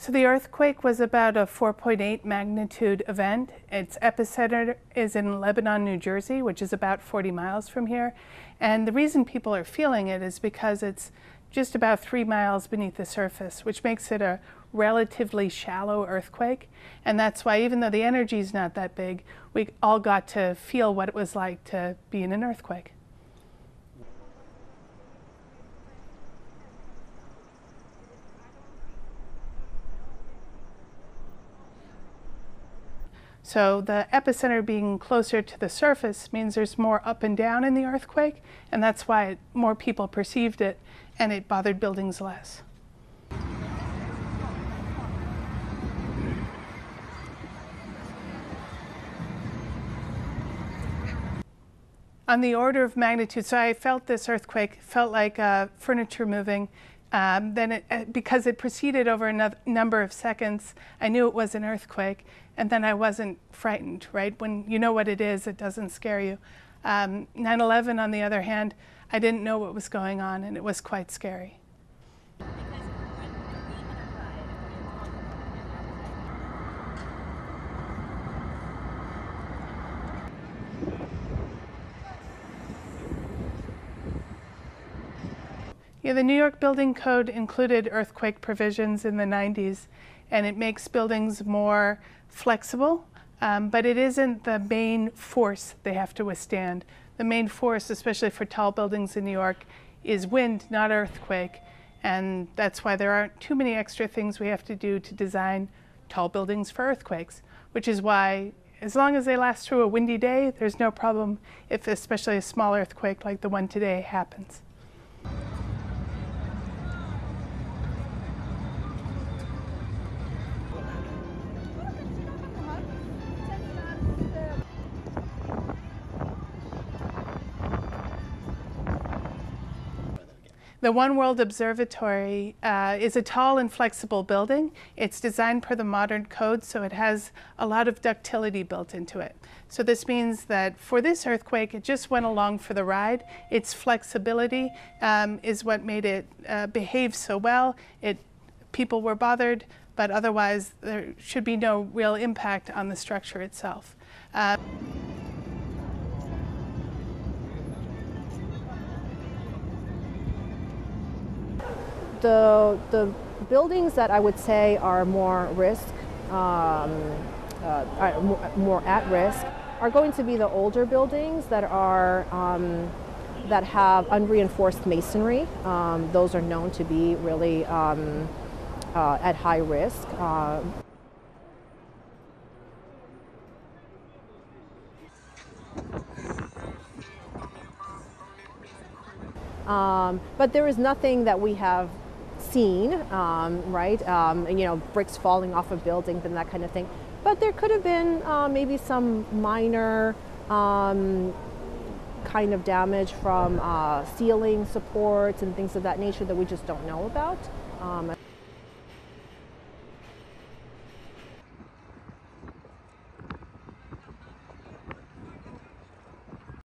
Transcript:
So the earthquake was about a 4.8 magnitude event. Its epicenter is in Lebanon, New Jersey, which is about 40 miles from here. And the reason people are feeling it is because it's just about three miles beneath the surface, which makes it a relatively shallow earthquake. And that's why, even though the energy is not that big, we all got to feel what it was like to be in an earthquake. So the epicenter being closer to the surface means there's more up and down in the earthquake, and that's why more people perceived it and it bothered buildings less. On the order of magnitude, so I felt this earthquake, felt like uh, furniture moving, um, then, it, uh, because it proceeded over a number of seconds, I knew it was an earthquake, and then I wasn't frightened, right? When you know what it is, it doesn't scare you. 9 um, 11, on the other hand, I didn't know what was going on, and it was quite scary. Yeah, the New York Building Code included earthquake provisions in the 90s, and it makes buildings more flexible, um, but it isn't the main force they have to withstand. The main force, especially for tall buildings in New York, is wind, not earthquake, and that's why there aren't too many extra things we have to do to design tall buildings for earthquakes, which is why as long as they last through a windy day, there's no problem if especially a small earthquake like the one today happens. The One World Observatory uh, is a tall and flexible building. It's designed per the modern code, so it has a lot of ductility built into it. So this means that for this earthquake, it just went along for the ride. Its flexibility um, is what made it uh, behave so well. It, people were bothered, but otherwise there should be no real impact on the structure itself. Uh, the, the buildings that I would say are more risk, um, uh, are more at risk, are going to be the older buildings that are um, that have unreinforced masonry. Um, those are known to be really um, uh, at high risk. Uh, um, but there is nothing that we have seen, um, right? Um, you know, bricks falling off of buildings and that kind of thing. But there could have been uh, maybe some minor um, kind of damage from uh, ceiling supports and things of that nature that we just don't know about. Um,